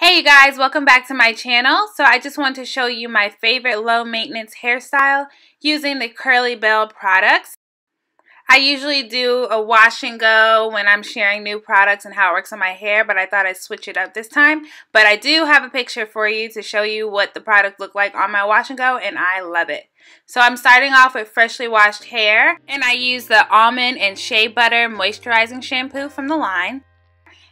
Hey you guys, welcome back to my channel. So I just want to show you my favorite low maintenance hairstyle using the Kurlee Belle products. I usually do a wash and go when I'm sharing new products and how it works on my hair, but I thought I'd switch it up this time. But I do have a picture for you to show you what the product looked like on my wash and go, and I love it. So I'm starting off with freshly washed hair, and I use the almond and shea butter moisturizing shampoo from the line.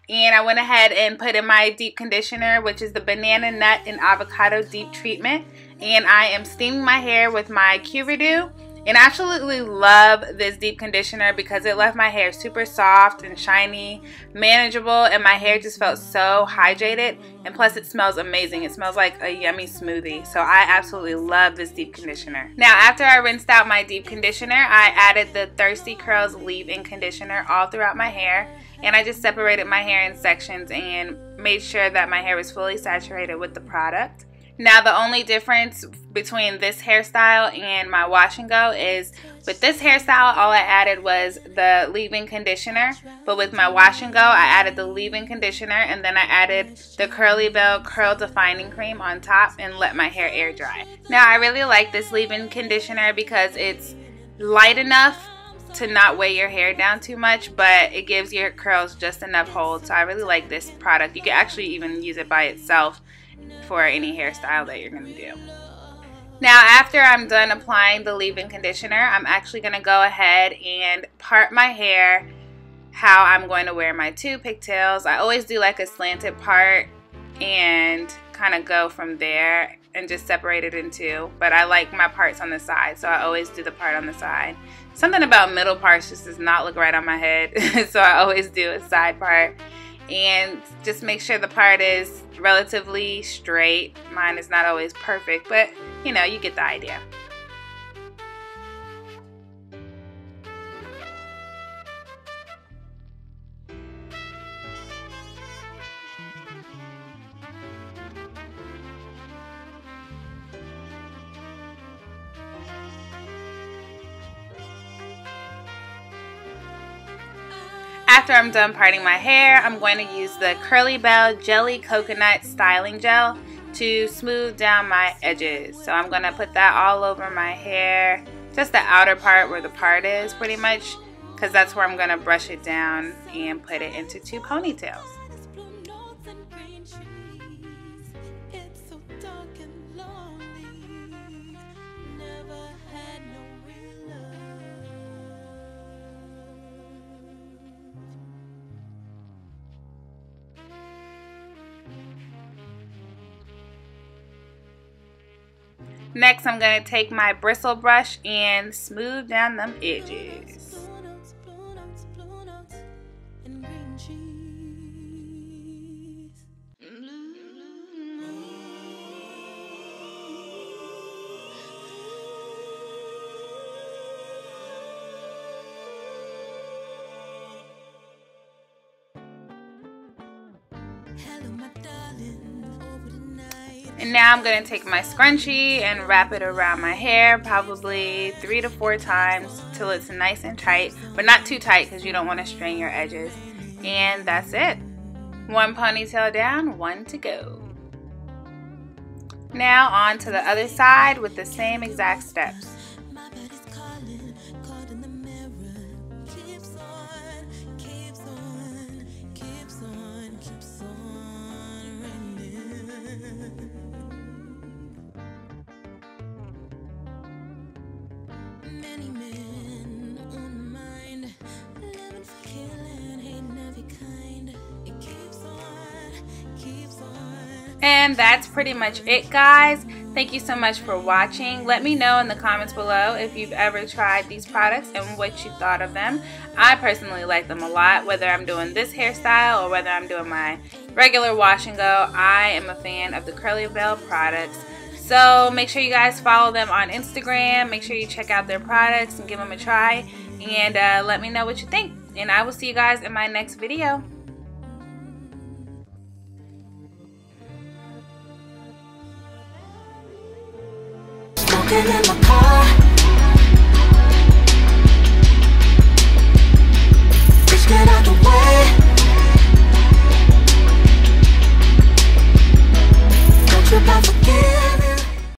And I went ahead and put in my deep conditioner, which is the banana nut and avocado deep treatment. And I am steaming my hair with my Q-Redew. And I absolutely love this deep conditioner because it left my hair super soft and shiny, manageable, and my hair just felt so hydrated. And plus it smells amazing. It smells like a yummy smoothie. So I absolutely love this deep conditioner. Now after I rinsed out my deep conditioner, I added the Thirsty Kurls leave-in conditioner all throughout my hair and I just separated my hair in sections and made sure that my hair was fully saturated with the product. Now the only difference between this hairstyle and my wash and go is with this hairstyle all I added was the leave-in conditioner but with my wash and go I added the leave-in conditioner and then I added the Kurlee Belle Kurl Defining Creme on top and let my hair air dry. Now I really like this leave-in conditioner because it's light enough to not weigh your hair down too much, but it gives your curls just enough hold. So I really like this product. You can actually even use it by itself for any hairstyle that you're going to do. Now after I'm done applying the leave-in conditioner, I'm actually going to go ahead and part my hair how I'm going to wear my two pigtails. I always do like a slanted part and kind of go from there and just separate it in two. But I like my parts on the side, so I always do the part on the side. Something about middle parts just does not look right on my head, so I always do a side part. And just make sure the part is relatively straight. Mine is not always perfect, but you know, you get the idea. After I'm done parting my hair, I'm going to use the Kurlee Belle Jelle Coconut Styling Gel to smooth down my edges. So I'm going to put that all over my hair, just the outer part where the part is pretty much, because that's where I'm going to brush it down and put it into two ponytails. Next, I'm going to take my bristle brush and smooth down them edges. Hello, my darling. And now I'm to take my scrunchie and wrap it around my hair probably three to four times till it's nice and tight. But not too tight because you don't want to strain your edges. And that's it. One ponytail down, one to go. Now on to the other side with the same exact steps. And that's pretty much it guys. Thank you so much for watching. Let me know in the comments below if you've ever tried these products and what you thought of them. I personally like them a lot, whether I'm doing this hairstyle or whether I'm doing my regular wash and go. I am a fan of the Kurlee Belle products. So make sure you guys follow them on Instagram. Make sure you check out their products and give them a try. And uh, let me know what you think. And I will see you guys in my next video. Smoking in my car